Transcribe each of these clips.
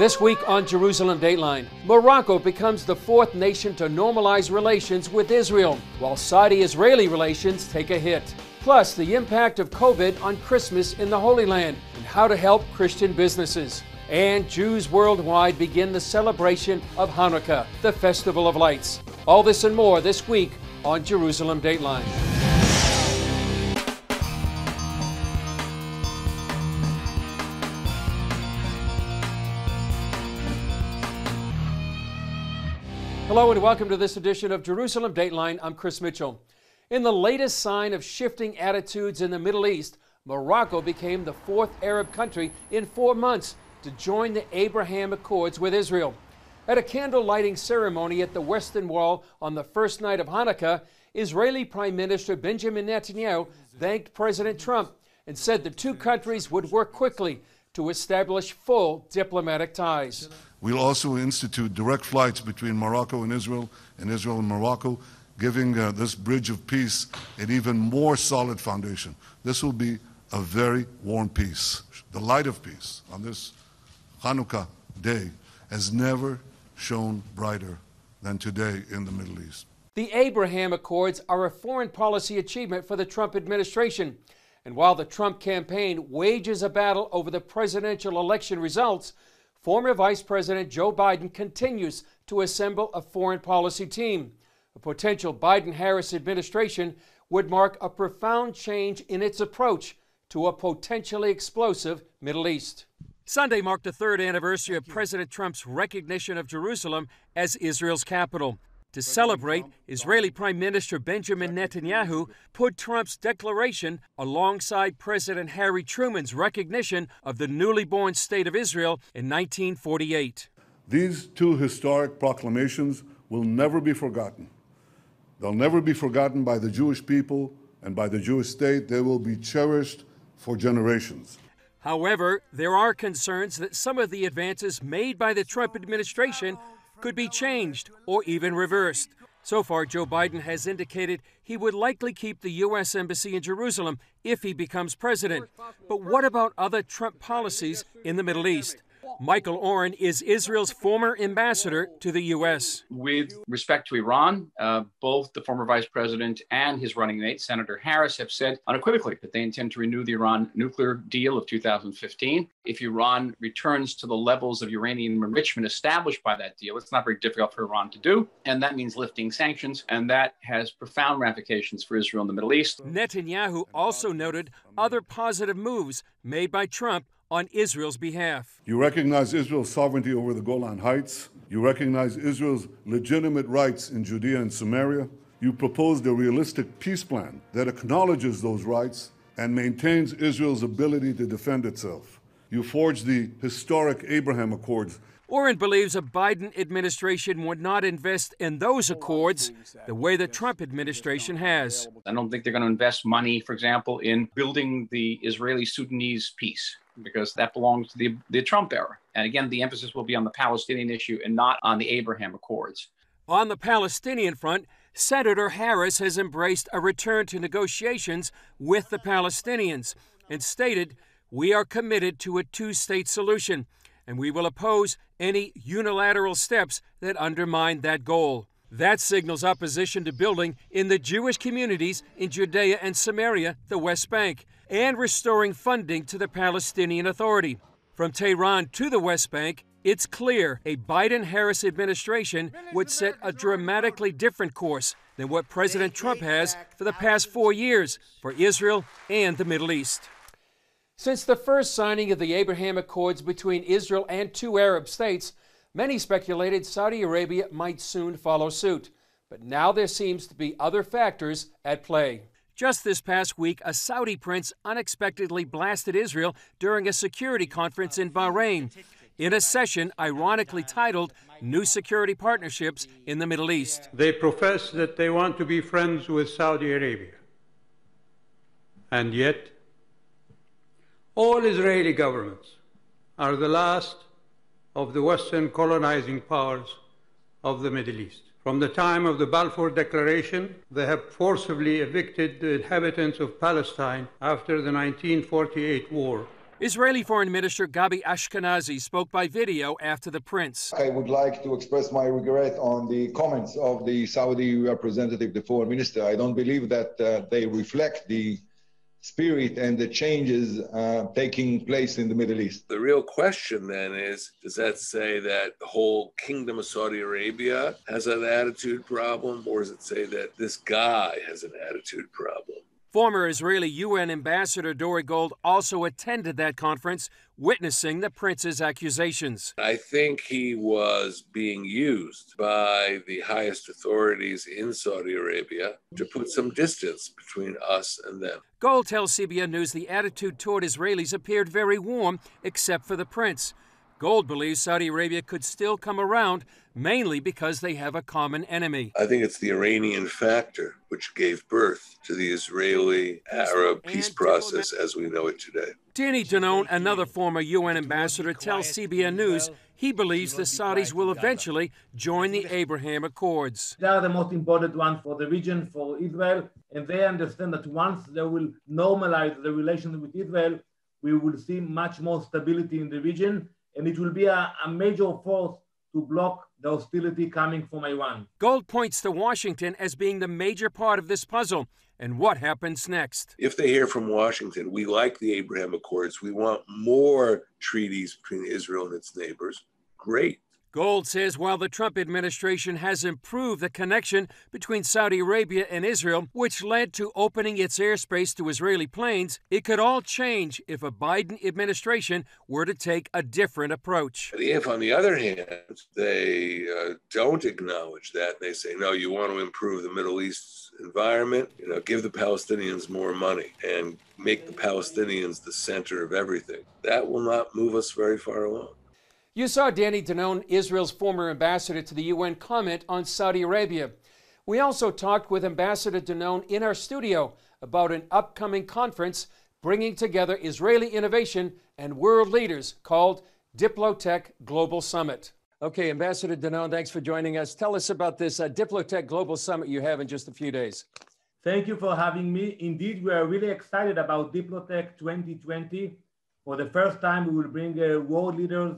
This week on Jerusalem Dateline, Morocco becomes the fourth nation to normalize relations with Israel, while Saudi Israeli relations take a hit. Plus, the impact of COVID on Christmas in the Holy Land and how to help Christian businesses. And Jews worldwide begin the celebration of Hanukkah, the Festival of Lights. All this and more this week on Jerusalem Dateline. Hello and welcome to this edition of Jerusalem Dateline. I'm Chris Mitchell. In the latest sign of shifting attitudes in the Middle East, Morocco became the fourth Arab country in four months to join the Abraham Accords with Israel. At a candle lighting ceremony at the Western Wall on the first night of Hanukkah, Israeli Prime Minister Benjamin Netanyahu thanked President Trump and said the two countries would work quickly to establish full diplomatic ties. We'll also institute direct flights between Morocco and Israel and Israel and Morocco, giving uh, this bridge of peace an even more solid foundation. This will be a very warm peace. The light of peace on this Hanukkah day has never shone brighter than today in the Middle East. The Abraham Accords are a foreign policy achievement for the Trump administration. And while the Trump campaign wages a battle over the presidential election results, former Vice President Joe Biden continues to assemble a foreign policy team. A potential Biden Harris administration would mark a profound change in its approach to a potentially explosive Middle East. Sunday marked the third anniversary of President Trump's recognition of Jerusalem as Israel's capital. To celebrate, Israeli Prime Minister Benjamin Netanyahu put Trump's declaration alongside President Harry Truman's recognition of the newly born state of Israel in 1948. These two historic proclamations will never be forgotten. They'll never be forgotten by the Jewish people and by the Jewish state. They will be cherished for generations. However, there are concerns that some of the advances made by the Trump administration could be changed or even reversed. So far, Joe Biden has indicated he would likely keep the U.S. Embassy in Jerusalem if he becomes president. But what about other Trump policies in the Middle East? Michael Oren is Israel's former ambassador to the U.S. With respect to Iran, uh, both the former vice president and his running mate, Senator Harris, have said unequivocally that they intend to renew the Iran nuclear deal of 2015. If Iran returns to the levels of uranium enrichment established by that deal, it's not very difficult for Iran to do. And that means lifting sanctions, and that has profound ramifications for Israel in the Middle East. Netanyahu also noted other positive moves made by Trump on Israel's behalf. You recognize Israel's sovereignty over the Golan Heights. You recognize Israel's legitimate rights in Judea and Samaria. You proposed a realistic peace plan that acknowledges those rights and maintains Israel's ability to defend itself. You forged the historic Abraham Accords. Oren believes a Biden administration would not invest in those accords the way the Trump administration has. I don't think they're going to invest money, for example, in building the Israeli Sudanese peace because that belongs to the, the Trump era. And again, the emphasis will be on the Palestinian issue and not on the Abraham Accords. On the Palestinian front, Senator Harris has embraced a return to negotiations with the Palestinians and stated, We are committed to a two state solution, and we will oppose any unilateral steps that undermine that goal. That signals opposition to building in the Jewish communities in Judea and Samaria, the West Bank, and restoring funding to the Palestinian Authority. From Tehran to the West Bank, it's clear a Biden Harris administration would set a dramatically different course than what President Trump has for the past four years for Israel and the Middle East. Since the first signing of the Abraham Accords between Israel and two Arab states, Many speculated Saudi Arabia might soon follow suit, but now there seems to be other factors at play. Just this past week, a Saudi prince unexpectedly blasted Israel during a security conference in Bahrain, in a session ironically titled New Security Partnerships in the Middle East. They profess that they want to be friends with Saudi Arabia. And yet, all Israeli governments are the last of the Western colonizing powers of the Middle East. From the time of the Balfour Declaration, they have forcibly evicted the inhabitants of Palestine after the 1948 war Israeli Foreign Minister Gabi Ashkenazi spoke by video after the prince. I would like to express my regret on the comments of the Saudi representative, the foreign minister. I don't believe that uh, they reflect the spirit and the changes uh, taking place in the Middle East. The real question then is does that say that the whole kingdom of Saudi Arabia has an attitude problem, or does it say that this guy has an attitude problem? Former Israeli UN Ambassador Dore Gold also attended that conference, witnessing the prince's accusations. I think he was being used by the highest authorities in Saudi Arabia to put some distance between us and them. Gold tells CBN News the attitude toward Israelis appeared very warm, except for the prince. Gold believes Saudi Arabia could still come around, mainly because they have a common enemy. I think it's the Iranian factor which gave birth to the Israeli Arab peace process as we know it today. Danny Danon, another former UN ambassador, tells CBN News he believes the Saudis will eventually join the Abraham Accords. They are the most important one for the region, for Israel, and they understand that once they will normalize the relations with Israel, we will see much more stability in the region and it will be a, a major force to block the hostility coming from Iran. Gold points to Washington as being the major part of this puzzle. And what happens next? If they hear from Washington, we like the Abraham Accords, we want more treaties between Israel and its neighbors, great. Gold says while the Trump administration has improved the connection between Saudi Arabia and Israel, which led to opening its airspace to Israeli planes, it could all change if a Biden administration were to take a different approach. If, on the other hand, they uh, don't acknowledge that, they say, no, you want to improve the Middle East's environment, you know, give the Palestinians more money and make the Palestinians the center of everything, that will not move us very far along. You saw Danny Danon, Israel's former ambassador to the UN, comment on Saudi Arabia. We also talked with Ambassador Danon in our studio about an upcoming conference bringing together Israeli innovation and world leaders called Diplotech Global Summit. Okay, Ambassador Danon, thanks for joining us. Tell us about this uh, Diplotech Global Summit you have in just a few days. Thank you for having me. Indeed, we are really excited about Diplotech 2020. For the first time, we will bring uh, world leaders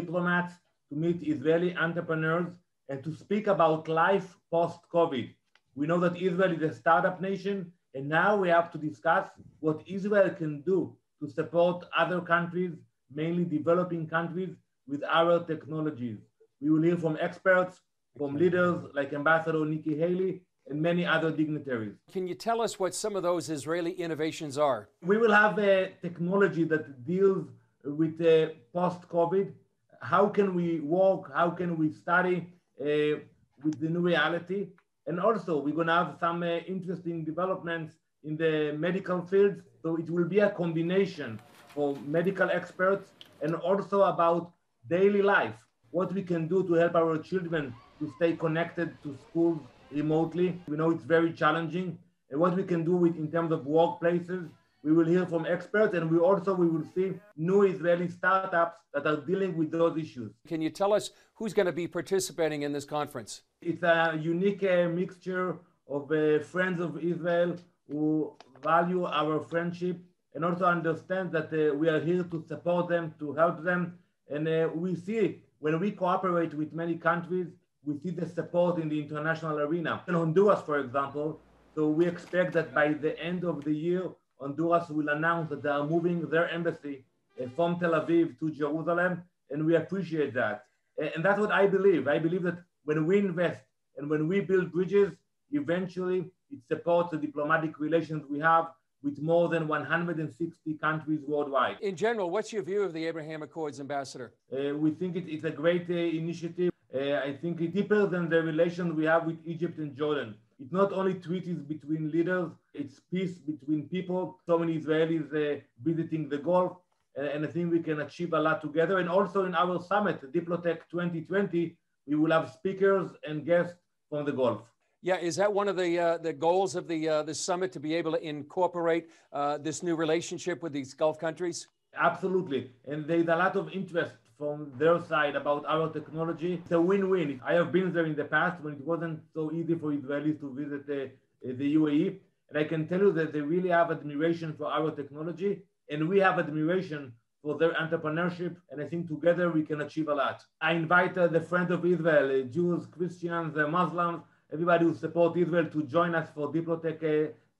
diplomats to meet Israeli entrepreneurs and to speak about life post COVID. We know that Israel is a startup nation, and now we have to discuss what Israel can do to support other countries, mainly developing countries, with our technologies. We will hear from experts, from leaders like Ambassador Nikki Haley, and many other dignitaries. Can you tell us what some of those Israeli innovations are? We will have a technology that deals with uh, post COVID how can we work, how can we study uh, with the new reality. And also we're gonna have some uh, interesting developments in the medical field. So it will be a combination for medical experts and also about daily life, what we can do to help our children to stay connected to schools remotely. We know it's very challenging and what we can do with in terms of workplaces we will hear from experts, and we also we will see new Israeli startups that are dealing with those issues. Can you tell us who's going to be participating in this conference? It's a unique uh, mixture of uh, friends of Israel who value our friendship and also understand that uh, we are here to support them, to help them. And uh, we see when we cooperate with many countries, we see the support in the international arena. In Honduras, for example, so we expect that by the end of the year, Honduras will announce that they are moving their embassy uh, from Tel Aviv to Jerusalem, and we appreciate that. And that's what I believe. I believe that when we invest and when we build bridges, eventually it supports the diplomatic relations we have with more than 160 countries worldwide. In general, what's your view of the Abraham Accords, Ambassador? Uh, we think it, it's a great uh, initiative. Uh, I think it's deeper than the relations we have with Egypt and Jordan. It's not only treaties between leaders, it's peace between people. So many Israelis uh, visiting the Gulf, and, and I think we can achieve a lot together. And also in our summit, Diplotech 2020, we will have speakers and guests from the Gulf. Yeah, is that one of the uh, the goals of the uh, the summit to be able to incorporate uh, this new relationship with these Gulf countries? Absolutely, and there's a lot of interest from their side about our technology. It's a win-win. I have been there in the past when it wasn't so easy for Israelis to visit the, the UAE. And I can tell you that they really have admiration for our technology. And we have admiration for their entrepreneurship. And I think together we can achieve a lot. I invite uh, the Friends of Israel, uh, Jews, Christians, uh, Muslims, everybody who support Israel to join us for Diplotech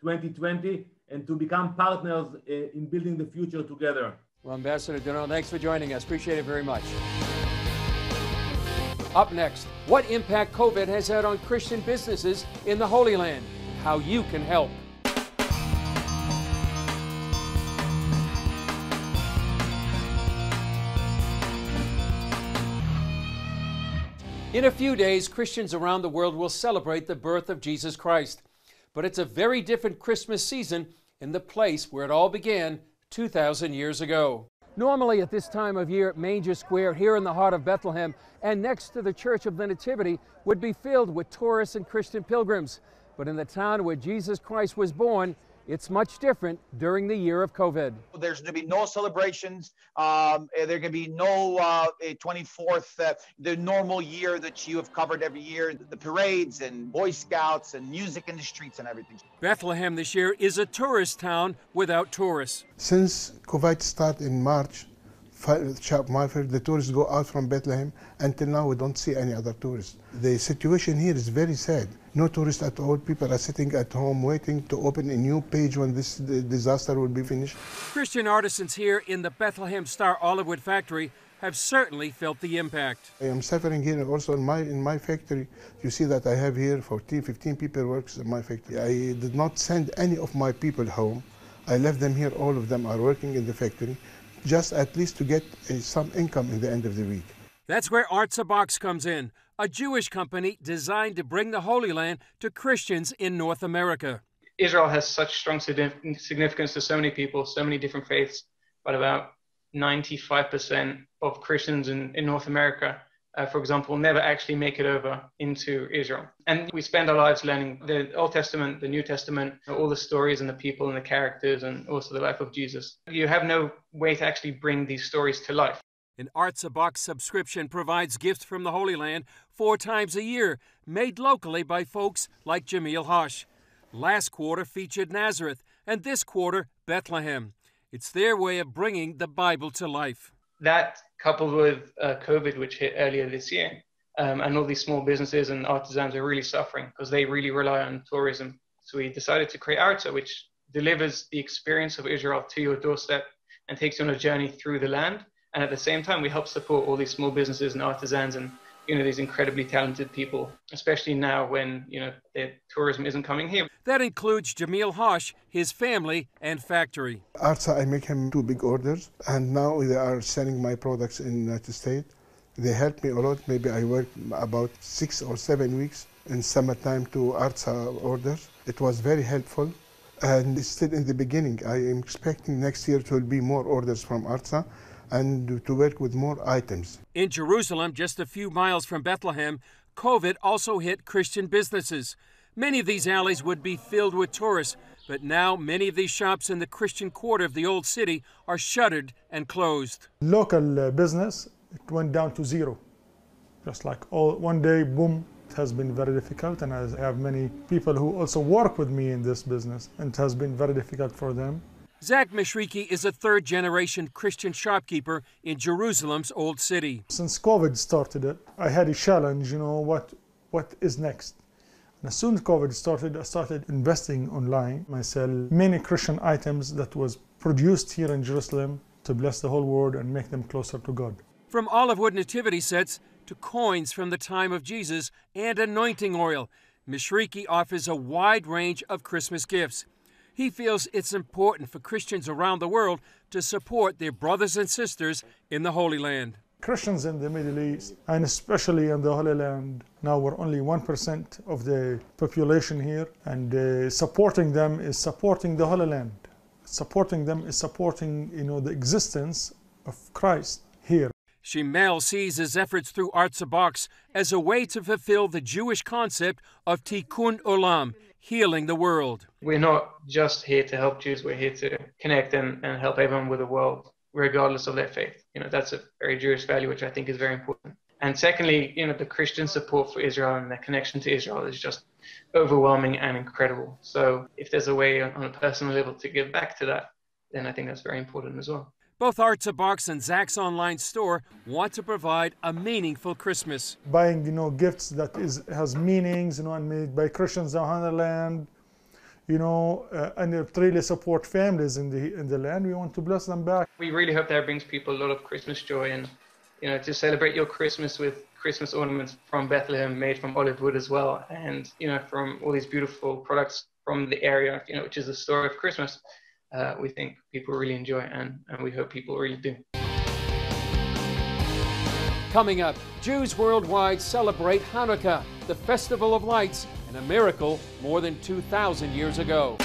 2020 and to become partners in building the future together. Well, Ambassador Doron, thanks for joining us. Appreciate it very much. Up next, what impact COVID has had on Christian businesses in the Holy Land, how you can help. In a few days, Christians around the world will celebrate the birth of Jesus Christ. But it's a very different Christmas season in the place where it all began 2,000 years ago. Normally, at this time of year, Manger Square here in the heart of Bethlehem and next to the Church of the Nativity would be filled with tourists and Christian pilgrims. But in the town where Jesus Christ was born, it's much different during the year of COVID. There's going to be no celebrations. Um, there can be no uh, 24th, uh, the normal year that you have covered every year, the parades and Boy Scouts and music in the streets and everything. Bethlehem this year is a tourist town without tourists. Since COVID started in March, the tourists go out from Bethlehem. Until now, we don't see any other tourists. The situation here is very sad. No tourists at all. People are sitting at home waiting to open a new page when this disaster will be finished. Christian artisans here in the Bethlehem Star Olive Wood factory have certainly felt the impact. I am suffering here also in my in my factory. You see that I have here 14, 15 people works in my factory. I did not send any of my people home. I left them here. All of them are working in the factory just at least to get uh, some income in the end of the week. That's where Artza Box comes in, a Jewish company designed to bring the Holy Land to Christians in North America. Israel has such strong significance to so many people, so many different faiths, but about 95% of Christians in, in North America uh, for example, never actually make it over into Israel. And we spend our lives learning the Old Testament, the New Testament, all the stories and the people and the characters, and also the life of Jesus. You have no way to actually bring these stories to life. An Artza Box subscription provides gifts from the Holy Land four times a year, made locally by folks like Jamil Hosh. Last quarter featured Nazareth, and this quarter, Bethlehem. It's their way of bringing the Bible to life that coupled with uh, COVID, which hit earlier this year, um, and all these small businesses and artisans are really suffering because they really rely on tourism. So we decided to create Artza, which delivers the experience of Israel to your doorstep and takes you on a journey through the land. And at the same time, we help support all these small businesses and artisans and you know these incredibly talented people, especially now when you know the tourism isn't coming here. That includes Jamil Hosh, his family, and factory. Artza, I make him two big orders, and now they are selling my products in the United States. They help me a lot. Maybe I work about six or seven weeks in summertime to Artza orders. It was very helpful. And it's still in the beginning, I am expecting next year to be more orders from Artza and to work with more items. In Jerusalem, just a few miles from Bethlehem, COVID also hit Christian businesses. Many of these alleys would be filled with tourists, but now many of these shops in the Christian quarter of the old city are shuttered and closed. Local uh, business it went down to zero. Just like all one day, boom, it has been very difficult and I have many people who also work with me in this business and it has been very difficult for them. Zach Mishriki is a third generation Christian shopkeeper in Jerusalem's Old City. Since COVID started, I had a challenge, you know, what, what is next? And as soon as COVID started, I started investing online. I sell many Christian items that was produced here in Jerusalem to bless the whole world and make them closer to God. From olive wood nativity sets to coins from the time of Jesus and anointing oil, Mishriki offers a wide range of Christmas gifts. He feels it's important for Christians around the world to support their brothers and sisters in the Holy Land. Christians in the Middle East, and especially in the Holy Land, now we're only 1% of the population here, and uh, supporting them is supporting the Holy Land. Supporting them is supporting, you know, the existence of Christ here. Shimel sees his efforts through Artza Box as a way to fulfill the Jewish concept of tikkun olam, healing the world. We're not just here to help Jews, we're here to connect and, and help everyone with the world, regardless of their faith. You know, that's a very Jewish value, which I think is very important. And secondly, you know, the Christian support for Israel and their connection to Israel is just overwhelming and incredible. So if there's a way on a personal level to give back to that, then I think that's very important as well. Both Artza Box and Zach's online store want to provide a meaningful Christmas. Buying, you know, gifts that is has meanings, you know, and made by Christians in the land, you know, uh, and it really support families in the in the land. We want to bless them back. We really hope that brings people a lot of Christmas joy and, you know, to celebrate your Christmas with Christmas ornaments from Bethlehem, made from olive wood as well, and you know, from all these beautiful products from the area, you know, which is the story of Christmas uh, we think people really enjoy and, and we hope people really do. Coming up, Jews worldwide celebrate Hanukkah, the festival of lights, and a miracle more than 2,000 years ago.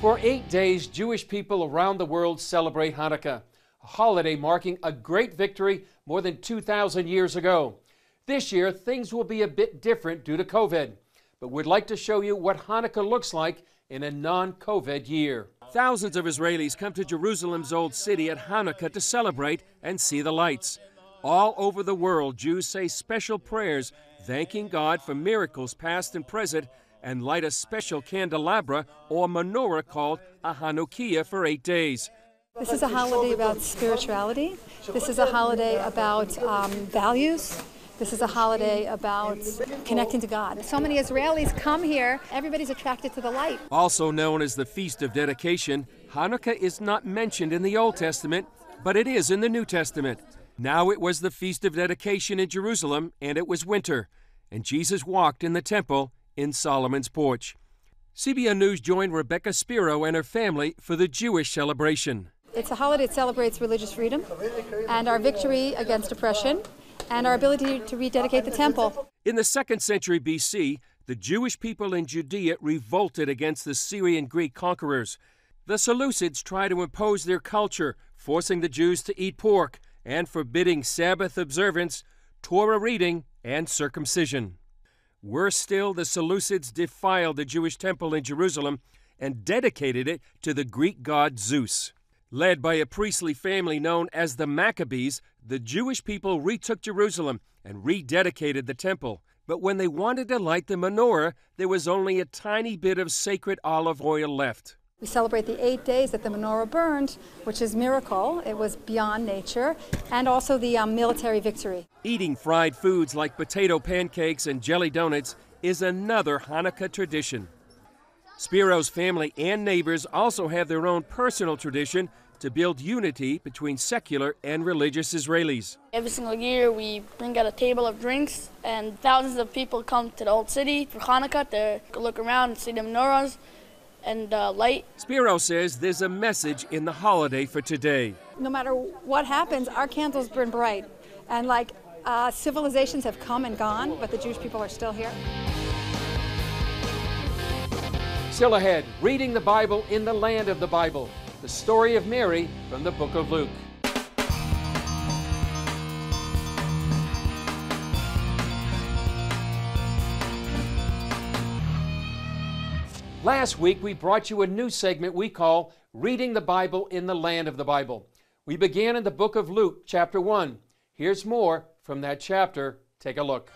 For eight days, Jewish people around the world celebrate Hanukkah, a holiday marking a great victory more than 2,000 years ago. This year, things will be a bit different due to COVID, but we'd like to show you what Hanukkah looks like in a non COVID year. Thousands of Israelis come to Jerusalem's Old City at Hanukkah to celebrate and see the lights. All over the world, Jews say special prayers, thanking God for miracles past and present, and light a special candelabra or menorah called a Hanukkiah for eight days. This is a holiday about spirituality. This is a holiday about um, values. This is a holiday about connecting to God. So many Israelis come here, everybody's attracted to the light. Also known as the Feast of Dedication, Hanukkah is not mentioned in the Old Testament, but it is in the New Testament. Now it was the Feast of Dedication in Jerusalem, and it was winter, and Jesus walked in the temple in Solomon's porch. CBN News joined Rebecca Spiro and her family for the Jewish celebration. It's a holiday that celebrates religious freedom and our victory against oppression and our ability to rededicate the temple. In the second century BC, the Jewish people in Judea revolted against the Syrian Greek conquerors. The Seleucids tried to impose their culture, forcing the Jews to eat pork and forbidding Sabbath observance, Torah reading, and circumcision. Worse still, the Seleucids defiled the Jewish temple in Jerusalem and dedicated it to the Greek god Zeus. Led by a priestly family known as the Maccabees, the Jewish people retook Jerusalem and rededicated the temple. But when they wanted to light the menorah, there was only a tiny bit of sacred olive oil left. We celebrate the eight days that the menorah burned, which is a miracle. It was beyond nature, and also the um, military victory. Eating fried foods like potato pancakes and jelly donuts is another Hanukkah tradition. Spiro's family and neighbors also have their own personal tradition to build unity between secular and religious Israelis. Every single year, we bring out a table of drinks, and thousands of people come to the Old City for Hanukkah to look around and see the menorahs and uh, light. Spiro says there's a message in the holiday for today. No matter what happens, our candles burn bright. And like uh, civilizations have come and gone, but the Jewish people are still here. Still ahead, reading the Bible in the land of the Bible the story of Mary from the book of Luke. Last week, we brought you a new segment we call Reading the Bible in the Land of the Bible. We began in the book of Luke, chapter 1. Here's more from that chapter. Take a look.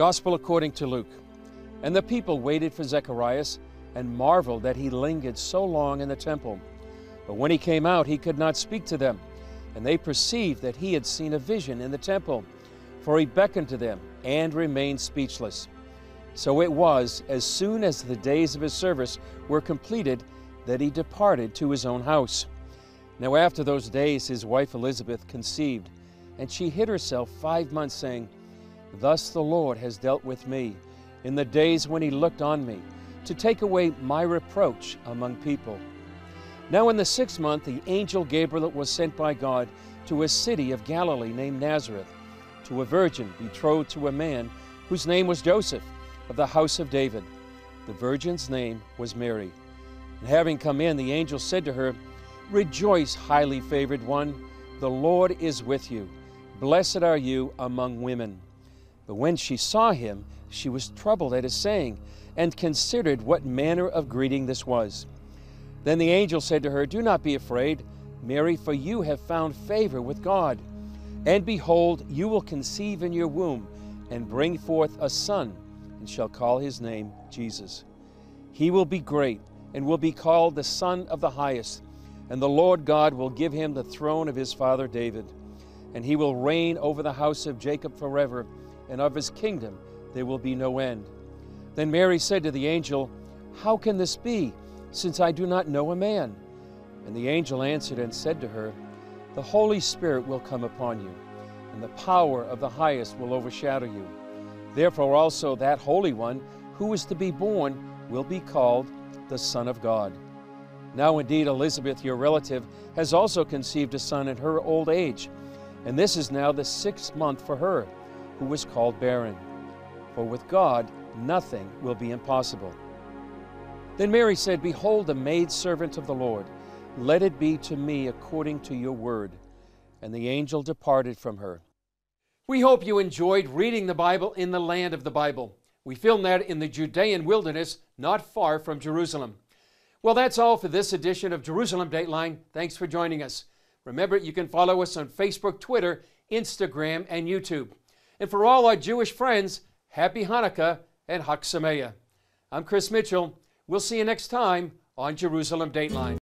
Gospel according to Luke. And the people waited for Zacharias and marveled that he lingered so long in the temple. But when he came out, he could not speak to them. And they perceived that he had seen a vision in the temple, for he beckoned to them and remained speechless. So it was, as soon as the days of his service were completed, that he departed to his own house. Now, after those days, his wife Elizabeth conceived, and she hid herself five months, saying, Thus the Lord has dealt with me in the days when he looked on me to take away my reproach among people. Now, in the sixth month, the angel Gabriel was sent by God to a city of Galilee named Nazareth, to a virgin betrothed to a man whose name was Joseph, of the house of David. The virgin's name was Mary. And having come in, the angel said to her, Rejoice, highly favored one, the Lord is with you. Blessed are you among women. But when she saw him, she was troubled at his saying, and considered what manner of greeting this was. Then the angel said to her, Do not be afraid, Mary, for you have found favor with God. And behold, you will conceive in your womb, and bring forth a son, and shall call his name Jesus. He will be great, and will be called the Son of the Highest. And the Lord God will give him the throne of his father David. And he will reign over the house of Jacob forever, and of his kingdom there will be no end. Then Mary said to the angel, How can this be, since I do not know a man? And the angel answered and said to her, The Holy Spirit will come upon you, and the power of the highest will overshadow you. Therefore also that Holy One who is to be born will be called the Son of God. Now indeed Elizabeth, your relative, has also conceived a son in her old age, and this is now the sixth month for her, who was called barren. For with God nothing will be impossible. Then Mary said, Behold, the maidservant of the Lord, let it be to me according to your word. And the angel departed from her. We hope you enjoyed reading the Bible in the land of the Bible. We filmed that in the Judean wilderness, not far from Jerusalem. Well, that's all for this edition of Jerusalem Dateline. Thanks for joining us. Remember, you can follow us on Facebook, Twitter, Instagram, and YouTube. And for all our Jewish friends, Happy Hanukkah and Sameach. I'm Chris Mitchell. We'll see you next time on Jerusalem Dateline.